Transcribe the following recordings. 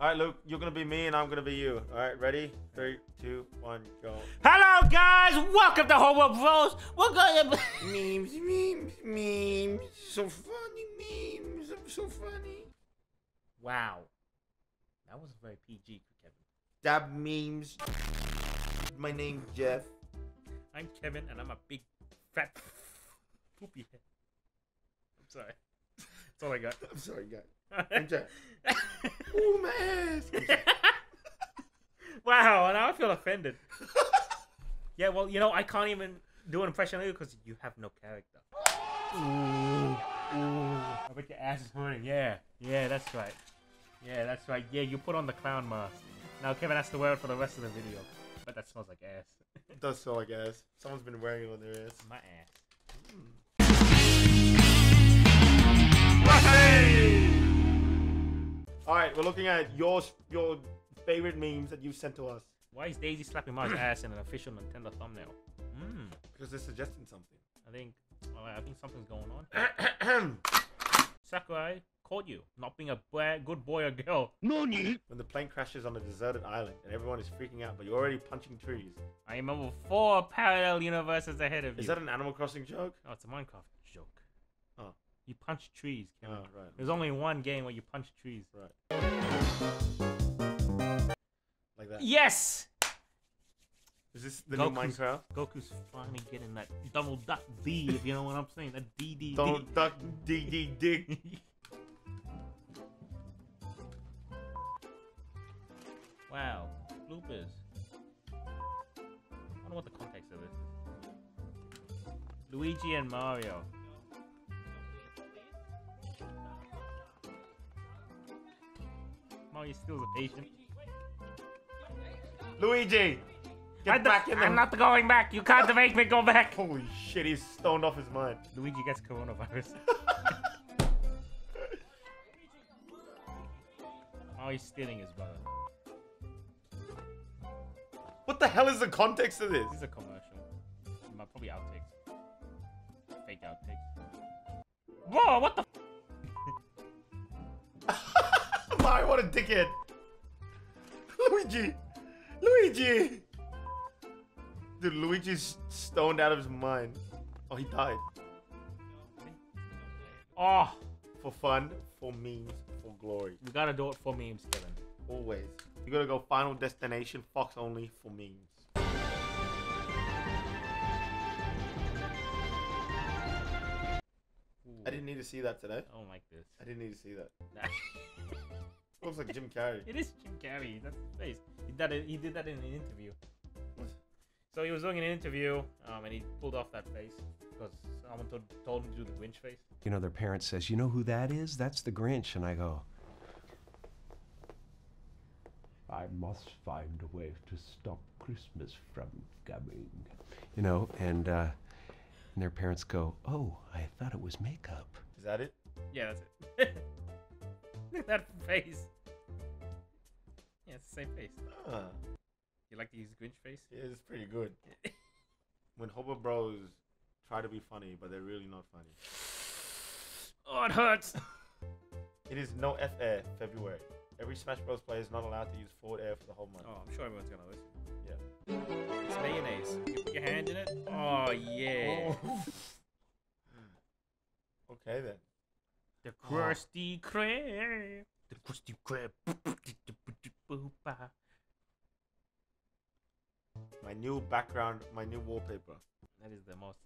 All right, Luke, you're gonna be me and I'm gonna be you. All right, ready? Three, two, one, go. Hello, guys. Welcome to Homo Bros. We're gonna. memes, memes, memes. So funny memes. I'm so funny. wow, that was very PG, Kevin. Dab memes. My name's Jeff. I'm Kevin, and I'm a big fat poopy head. I'm sorry. That's all I got. I'm sorry, guys. Jeff. Ooh, ass. Wow, now I feel offended. yeah, well, you know, I can't even do an impression of you because you have no character. Ooh, ooh. I bet your ass is hurting. Yeah, yeah, that's right. Yeah, that's right. Yeah, you put on the clown mask. Now Kevin has to wear it for the rest of the video. But that smells like ass. It does smell like ass. Someone's been wearing it on their ass. My ass. Hmm. All right, we're looking at your your favorite memes that you sent to us Why is Daisy slapping Mario's ass in an official Nintendo thumbnail? Hmm. because they're suggesting something. I think. Well, I think something's going on. Sakurai caught you not being a bad, good boy or girl. when the plane crashes on a deserted island and everyone is freaking out, but you're already punching trees. I remember four parallel universes ahead of you. Is that an Animal Crossing joke? Oh, it's a Minecraft joke. Oh. You punch trees, Oh, right. There's only one game where you punch trees. Right. Like that. Yes! Is this the new Goku's- Minecraft? Goku's finally getting that double duck D, if you know what I'm saying. That D D D. Don't duck dig dig dig. wow. Bloopers. I wonder what the context of this is. Luigi and Mario. Oh, Mario steals a patient. Luigi! Get back in there! I'm not going back. You can't make me go back. Holy shit, he's stoned off his mind. Luigi gets coronavirus. oh, he's stealing his brother. What the hell is the context of this? This is a commercial. Probably outtakes. Fake outtakes. Whoa, what the? What a dickhead! Luigi! Luigi! Dude, Luigi's stoned out of his mind. Oh, he died. oh, For fun, for memes, for glory. we gotta do it for memes, Kevin. Always. You gotta go Final Destination, Fox only for memes. I didn't need to see that today. I don't like this. I didn't need to see that. Looks like Jim Carrey. it is Jim Carrey. That's his face. He did it. He did that in an interview. So he was doing an interview, um, and he pulled off that face because someone told, told him to do the Grinch face. you know, their parent says, You know who that is? That's the Grinch. And I go, I must find a way to stop Christmas from coming. You know, and, uh, and their parents go, Oh, I thought it was makeup. Is that it? Yeah, that's it. Look at that face. Yeah, it's the same face. Ah, You like to use Grinch face? yeah, it's pretty good. When Hobo Bros try to be funny, but they're really not funny. Oh, it hurts. It is no F air February. Every Smash Bros. player is not allowed to use forward air for the whole month. Oh, I'm sure everyone's gonna listen. Yeah. It's mayonnaise. You put your hand in it. Oh yeah. okay then. The Krusty Krab. The Krusty Krab. My new background, my new wallpaper. That is the most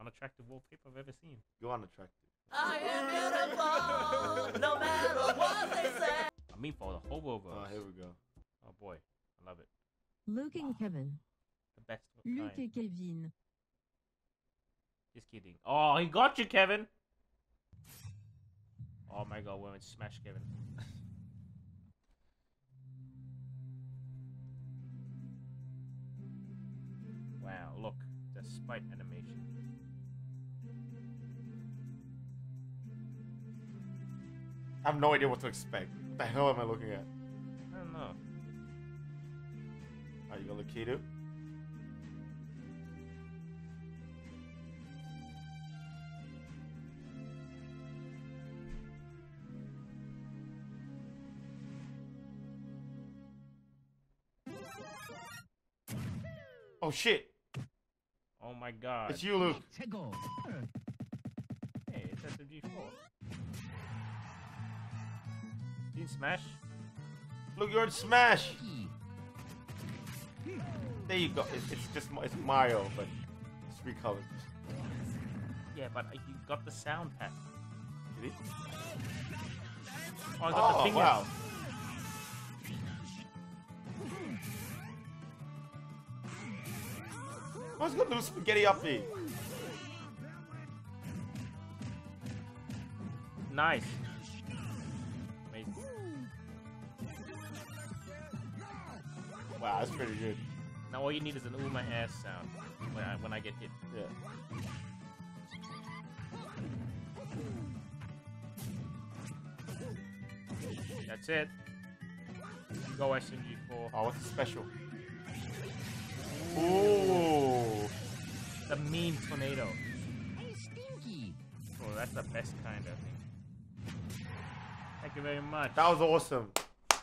unattractive wallpaper I've ever seen. You're unattractive. I am beautiful, no matter what they say. I mean, for the hobo Oh, here we go. Oh boy, I love it. Luke and Kevin. The best Luke kind. et Kevin. Just kidding. Oh, he got you, Kevin. Oh my God, we're in smash Kevin. wow, look, the spite animation. I have no idea what to expect. What the hell am I looking at? I don't know. Are you gonna look Kido? Oh shit! Oh my god. It's you, Luke. Hey, it's SMG4. Seen Smash? Luke, you're in Smash. There you go. It's, it's just it's Mario, but it's recolored. Yeah, but you got the sound pack. Did he? Oh, I got the Oh finger. wow. Was gonna do spaghetti uppy. Nice. Amazing. Wow, that's pretty good. Now all you need is an ooh my ass sound when I when I get hit. Yeah. That's it. Go SMG4. Oh, what's the special? Ooh. The meme tornado. Hey, Stinky. Oh, that's the best kind of thing. Thank you very much. That was awesome.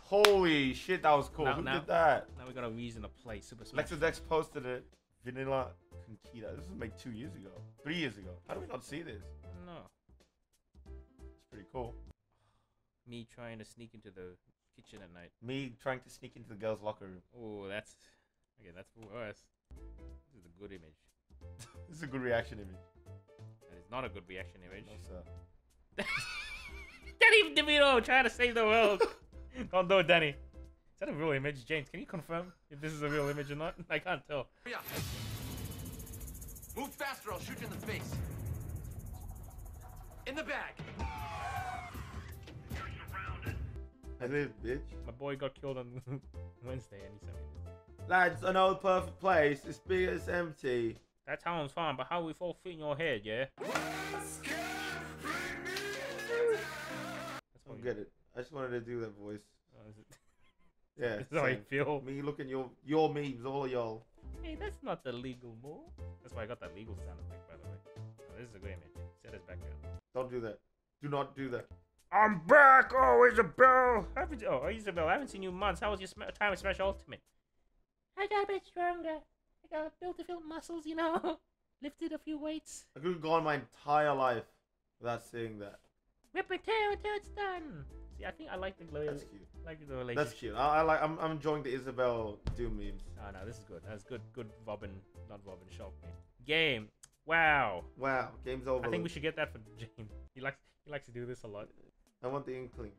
Holy shit, that was cool. Now- Who now- did that? Now we got a reason to play Super Smash. Lexus posted it. Vanilla Conquista. This was made two years ago. Three years ago. How do we not see this? No. It's pretty cool. Me trying to sneak into the kitchen at night. Me trying to sneak into the girls' locker room. Oh, that's okay. That's worse. This is a good image. This is a good reaction image. That is not a good reaction image. No, sir. Danny DeVito trying to save the world. Don't do it, Danny. Is that a real image, James? Can you confirm if this is a real image or not? I can't tell. Hurry up. Move faster, I'll shoot you in the face. In the bag. I live, bitch. My boy got killed on Wednesday, and he sent me this. Lads, I know the perfect place. It's big, it's empty. That sounds fine, but how we all fit in your head, yeah? That's I don't get it. I just wanted to do that voice. Oh, Yeah. Is that how same. feel? Me looking your your memes, all of y'all. Hey, that's not the legal move. That's why I got that legal sound effect, by the way. Oh, this is a good image. Set us back down. Don't do that. Do not do that. I'm back! Oh, Isabelle! I haven't, oh, Isabelle, I haven't seen you in months. How was your sm- time with Smash Ultimate? I got a bit stronger. I got built a few muscles, you know. Lifted a few weights. I could have gone my entire life without seeing that. Whip it tail until it's done. See, I think I like the That's cute. like the relationship. That's cute. I, I like. I'm, I'm enjoying the Isabelle Doom memes. Oh no, this is good. That's good. Good Robin, not Robin, Shop game. Wow. Wow, game's over. I think we should get that for James. He likes he likes to do this a lot. I want the inkling.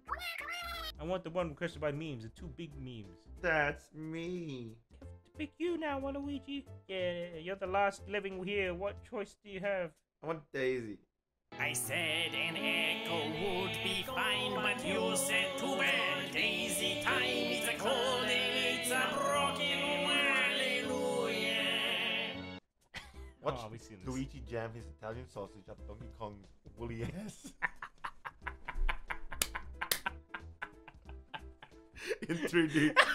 I want the one requested by memes, the two big memes. That's me. To pick you now, Waluigi. Yeah, you're the last living here. What choice do you have? I want Daisy. I said an echo would be fine, but you said too bad. Daisy time, it's a cold and it's a broken hallelujah. Watch Oh, we seen this. Luigi jam his Italian sausage up Donkey Kong's woolly ass. In 3D.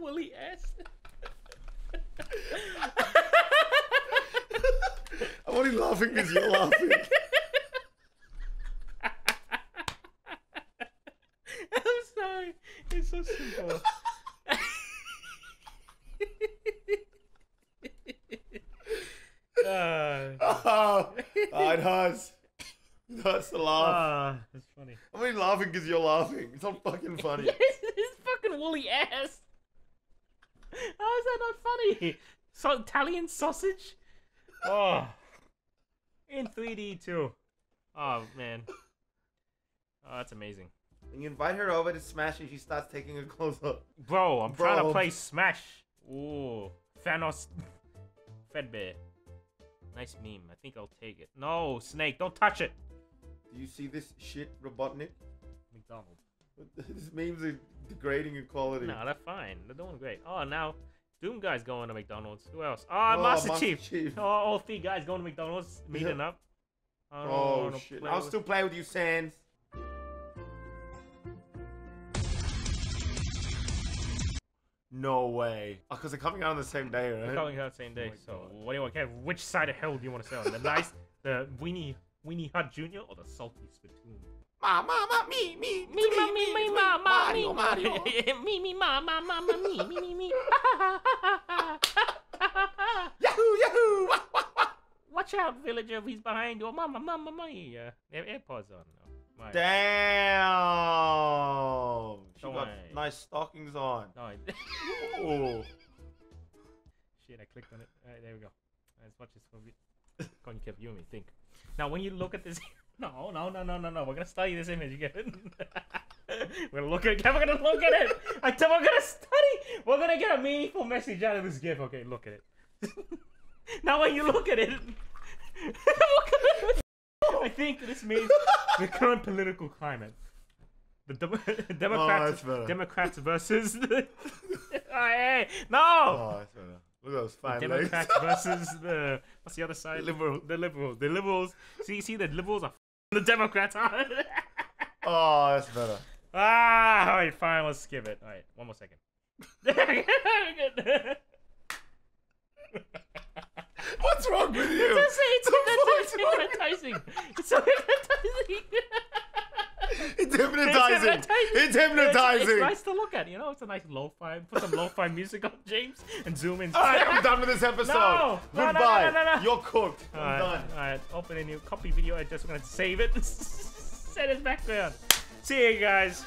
Woolly ass. I'm only laughing because you're laughing. I'm sorry. It's so simple. uh, oh, oh, it hurts. It hurts to laugh. ah, that's funny. I'm only laughing because you're laughing. It's not fucking funny. His fucking woolly ass. How is that not funny? So Italian sausage? Oh. In 3D too. Oh man. Oh, that's amazing. When you invite her over to Smash and she starts taking her clothes off. Bro, I'm trying to play Smash. Ooh. Thanos. Fredbear. Nice meme. I think I'll take it. No, Snake, don't touch it. Do you see this shit, Robotnik? McDonald. These memes are degrading in quality. No, they're fine. They're doing great. Oh, now Doom guy's going to McDonald's. Who else? Oh, Oh, Master, Master Chief. Chief. Oh, all three guys going to McDonald's, meeting up. Oh shit! I'll with- still play with you, Sans. No way. Oh, because they're coming out on the same day, They're coming out the same day. Oh my so God. what do you want? Okay, which side of hell do you want to sell? The nice, the Weenie Weenie Hut Junior, or the salty spittoon? Ma, ma, me, me, me, me, me, me, me, me, me, me, me, me, me, me, me, me, ma, ma, me, me, me, me. yahoo, yahoo! Wah, wah, wah. Watch out, villager, if he's behind you. Mama, mama, me, Yeah, AirPods on though. Right. Damn! She Don't got worry. nice stockings on. No, oh. Shit, I clicked on it. Alright, there we go. Let's watch this movie. Can't keep you me think. Now, when you look at this. no, no, no, no, no, no. We're gonna study this image again. we're gonna look at it. We're gonna look at it. I tell we're gonna study. We're gonna get a meaningful message out of this GIF. Okay, look at it. now, when you look at it, look at it. I think this means the current political climate. The Dem- Democrats, better. Democrats versus. The- oh, hey, no. Oh, that's better. Look at those fine legs. Democrats versus the what's the other side? Liberal. The liberals. The liberals. See, see, the liberals are the Democrats. are. Oh, that's better. ah, all right, fine. Let's skip it. All right, one more second. What's wrong with you? It's, it's, it's, wrong? hypnotizing. It's so hypnotizing. It's hypnotizing. It's hypnotizing. It's, nice to look at. You know, it's a nice lo-fi. Put some lo-fi music on, James, and zoom in. All right, I'm done with this episode. No! No, no, no, Goodbye. no, no. You're cooked. I'm done. alright. Open a new copy video. I just gonna save it. Set it background. See you guys.